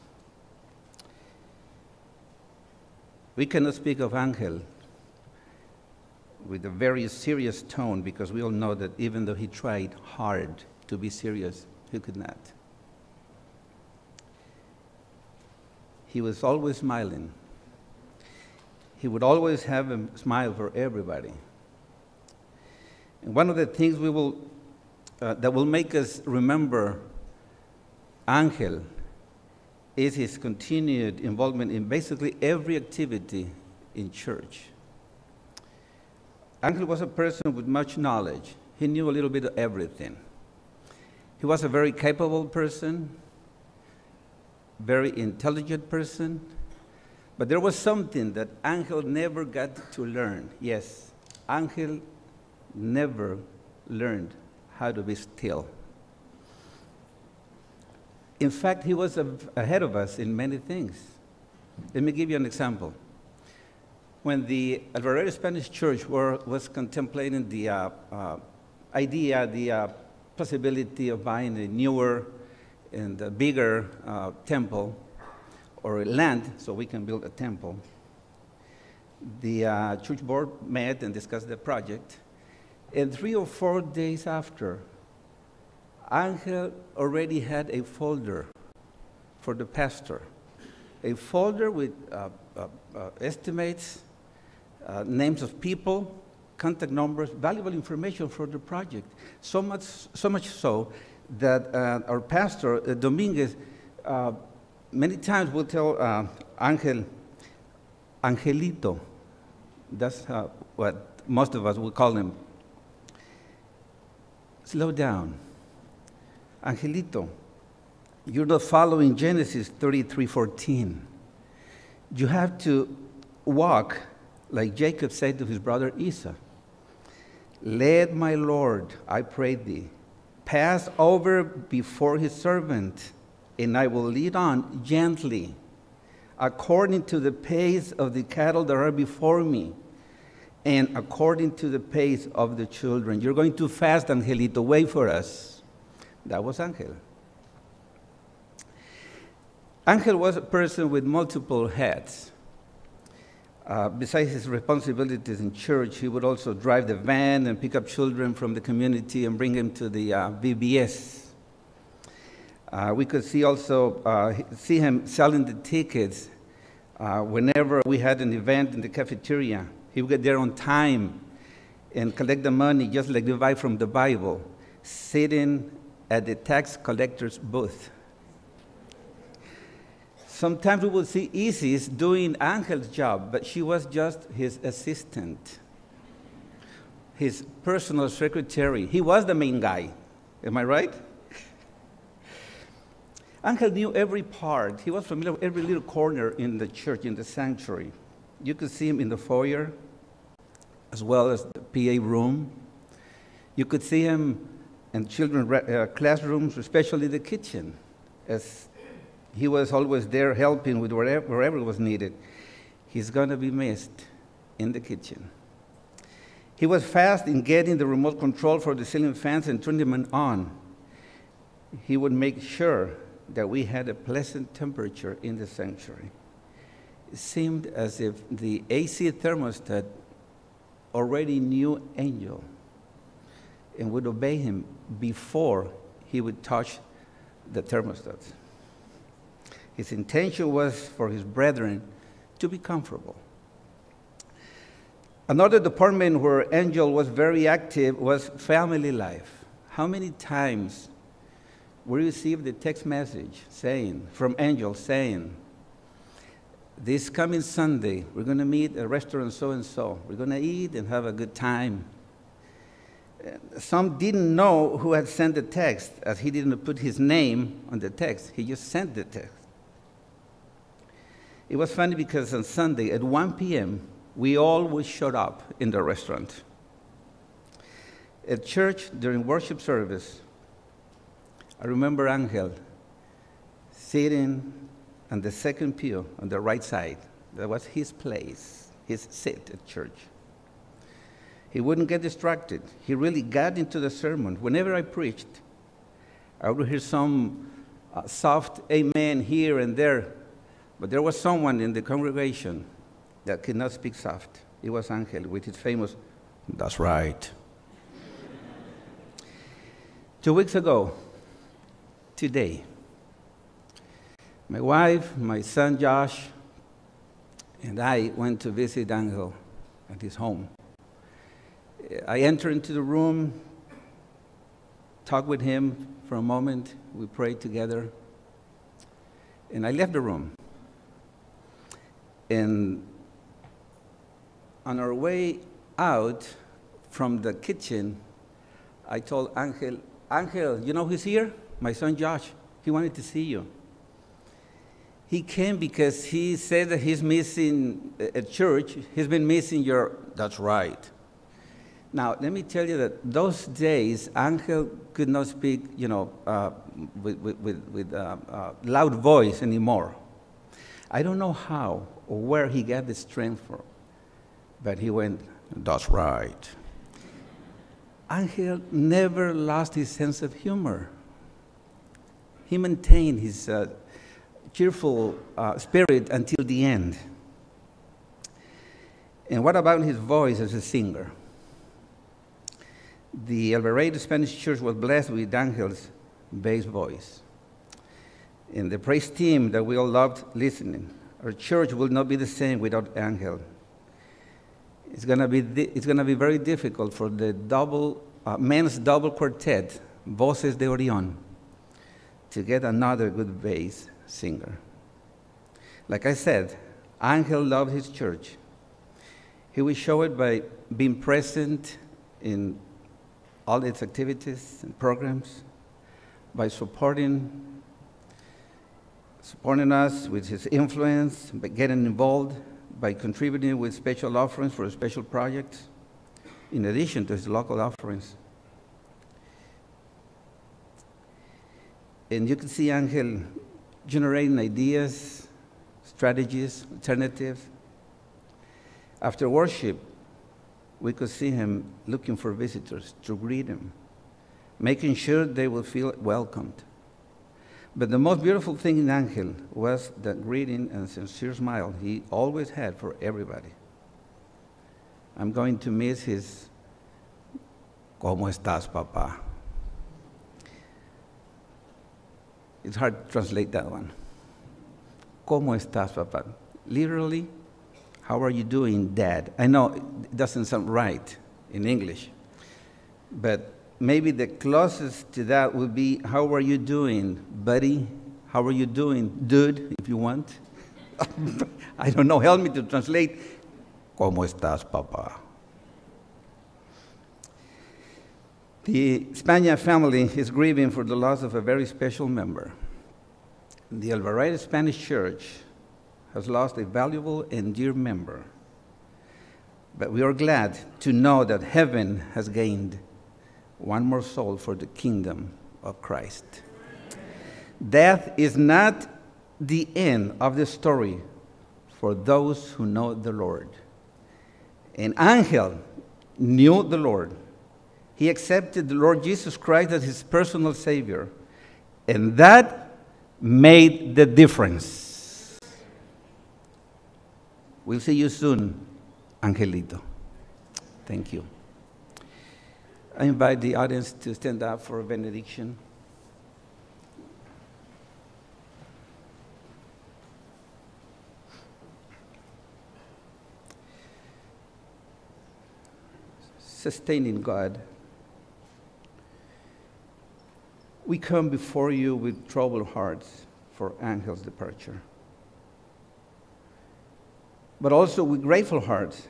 We cannot speak of Angel with a very serious tone because we all know that even though he tried hard to be serious, he could not. He was always smiling. He would always have a smile for everybody. And one of the things we will, uh, that will make us remember Angel is his continued involvement in basically every activity in church. Angel was a person with much knowledge. He knew a little bit of everything. He was a very capable person, very intelligent person, but there was something that Angel never got to learn. Yes, Angel never learned how to be still. In fact, he was ahead of us in many things. Let me give you an example. When the Alvarado Spanish Church were, was contemplating the uh, uh, idea, the uh, possibility of buying a newer and a bigger uh, temple or land so we can build a temple, the uh, church board met and discussed the project. And three or four days after, Angel already had a folder for the pastor, a folder with uh, uh, uh, estimates, uh, names of people, contact numbers, valuable information for the project. So much, so much so that uh, our pastor, uh, Dominguez, uh, many times will tell Angel, Angelito. That's what most of us would call him. Slow down. Angelito, you're not following Genesis 33:14. You have to walk like Jacob said to his brother Esau. Let my Lord, I pray thee, Pass over before his servant, and I will lead on gently, according to the pace of the cattle that are before me, and according to the pace of the children. You're going too fast, Angelito. Wait for us. That was Angel. Angel was a person with multiple heads. Uh, besides his responsibilities in church, he would also drive the van and pick up children from the community and bring them to the uh, VBS. Uh, we could see also uh, see him selling the tickets uh, whenever we had an event in the cafeteria. He would get there on time and collect the money just like you buy from the Bible, sitting at the tax collector's booth. Sometimes we would see Isis doing Angel's job, but she was just his assistant, his personal secretary. He was the main guy. Am I right? Angel knew every part. He was familiar with every little corner in the church, in the sanctuary. You could see him in the foyer, as well as the PA room. You could see him in children's uh, classrooms, especially the kitchen, as he was always there helping with wherever, wherever was needed. He's going to be missed in the kitchen. He was fast in getting the remote control for the ceiling fans and turning them on. He would make sure that we had a pleasant temperature in the sanctuary. It seemed as if the AC thermostat already knew Angel and would obey him before he would touch the thermostat. His intention was for his brethren to be comfortable. Another department where Angel was very active was family life. How many times we received a text message saying, from Angel saying, this coming Sunday, we're going to meet at restaurant so and so. We're going to eat and have a good time. Some didn't know who had sent the text, as he didn't put his name on the text. He just sent the text. It was funny because on Sunday at 1 p.m., we always showed up in the restaurant. At church, during worship service, I remember Angel sitting on the second pew on the right side. That was his place, his seat at church. He wouldn't get distracted. He really got into the sermon. Whenever I preached, I would hear some uh, soft amen here and there, but there was someone in the congregation that could not speak soft. It was Angel with his famous, that's right. Two weeks ago, today, my wife, my son Josh, and I went to visit Angel at his home. I entered into the room, talked with him for a moment, we prayed together, and I left the room. And on our way out from the kitchen, I told Angel, Angel, you know who's here? My son Josh. He wanted to see you. He came because he said that he's missing at church. He's been missing your, that's right. Now, let me tell you that those days, Angel could not speak, you know, uh, with, with, with uh, uh, loud voice anymore. I don't know how or where he got the strength from, but he went, that's right. Angel never lost his sense of humor. He maintained his uh, cheerful uh, spirit until the end. And what about his voice as a singer? The Alvarado Spanish Church was blessed with Angel's bass voice. And the praise team that we all loved listening. Our church will not be the same without Angel. It's going to be, it's gonna be very difficult for the double, uh, men's double quartet, Voces de Orion, to get another good bass singer. Like I said, Angel loved his church. He will show it by being present in all its activities and programs, by supporting, supporting us with his influence, by getting involved, by contributing with special offerings for special projects, in addition to his local offerings. And you can see Angel generating ideas, strategies, alternatives. After worship, we could see him looking for visitors to greet him, making sure they will feel welcomed. But the most beautiful thing in Angel was the greeting and sincere smile he always had for everybody. I'm going to miss his ¿Cómo estás, papá? It's hard to translate that one. ¿Cómo estás, papá? Literally, how are you doing, dad? I know it doesn't sound right in English, but maybe the closest to that would be, how are you doing, buddy? How are you doing, dude, if you want? I don't know, help me to translate. ¿Cómo estás, papá? The Espana family is grieving for the loss of a very special member. The Alvarado Spanish Church has lost a valuable and dear member. But we are glad to know that heaven has gained one more soul for the kingdom of Christ. Death is not the end of the story for those who know the Lord. And Angel knew the Lord. He accepted the Lord Jesus Christ as his personal Savior. And that made the difference. We'll see you soon, Angelito. Thank you. I invite the audience to stand up for a benediction. Sustaining God, we come before you with troubled hearts for Angel's departure, but also with grateful hearts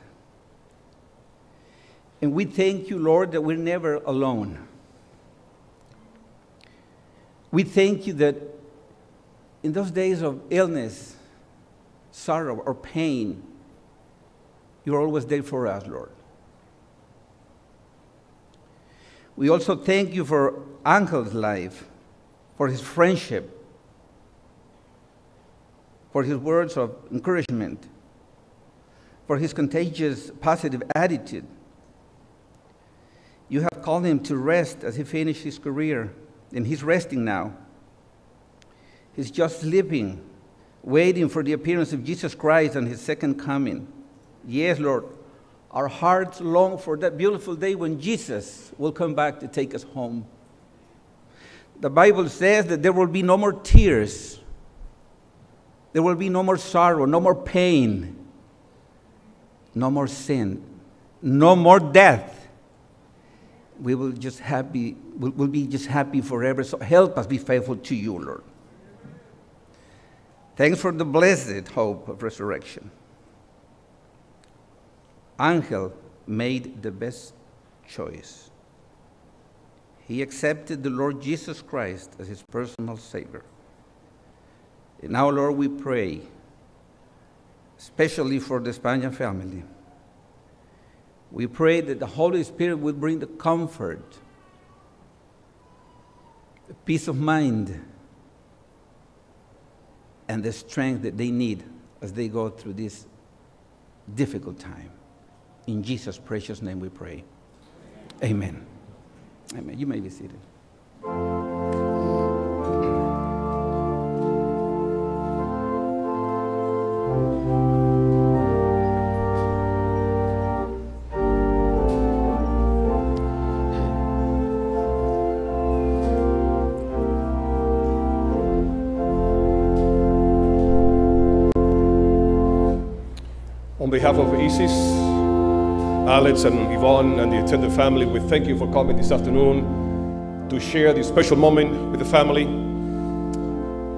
and we thank you, Lord, that we're never alone. We thank you that in those days of illness, sorrow, or pain, you're always there for us, Lord. We also thank you for Angel's life, for his friendship, for his words of encouragement, for his contagious positive attitude. You have called him to rest as he finished his career, and he's resting now. He's just sleeping, waiting for the appearance of Jesus Christ and his second coming. Yes, Lord, our hearts long for that beautiful day when Jesus will come back to take us home. The Bible says that there will be no more tears, there will be no more sorrow, no more pain, no more sin, no more death we will just happy, we'll, we'll be just happy forever. So help us be faithful to you, Lord. Thanks for the blessed hope of resurrection. Angel made the best choice. He accepted the Lord Jesus Christ as his personal Savior. And now, Lord, we pray, especially for the Espana family we pray that the Holy Spirit will bring the comfort, the peace of mind, and the strength that they need as they go through this difficult time. In Jesus' precious name we pray. Amen. Amen. You may be seated. Isis, Alex, and Yvonne, and the attendant family, we thank you for coming this afternoon to share this special moment with the family.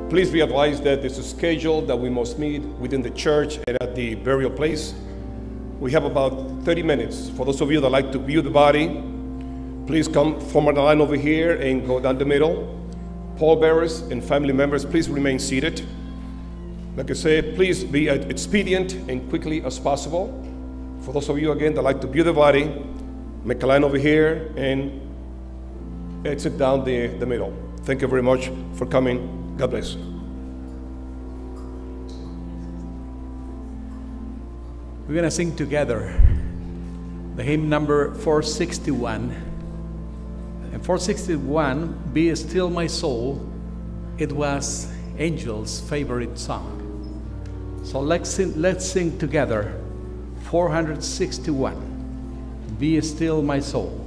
Please be advised that there's a schedule that we must meet within the church and at the burial place. We have about 30 minutes. For those of you that like to view the body, please come form a line over here and go down the middle. Pallbearers and family members, please remain seated. Like I say, please be as expedient and quickly as possible. For those of you, again, that like to view the body, make a line over here and exit down the, the middle. Thank you very much for coming. God bless. We're going to sing together the hymn number 461. And 461, Be Still My Soul, it was Angel's favorite song. So let's sing, let's sing together 461. Be still, my soul.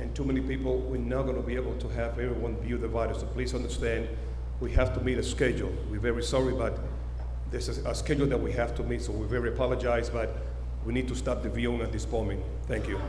and too many people, we're not going to be able to have everyone view the virus. So please understand, we have to meet a schedule. We're very sorry, but this is a schedule that we have to meet, so we very apologize, but we need to stop the viewing at this moment. Thank you.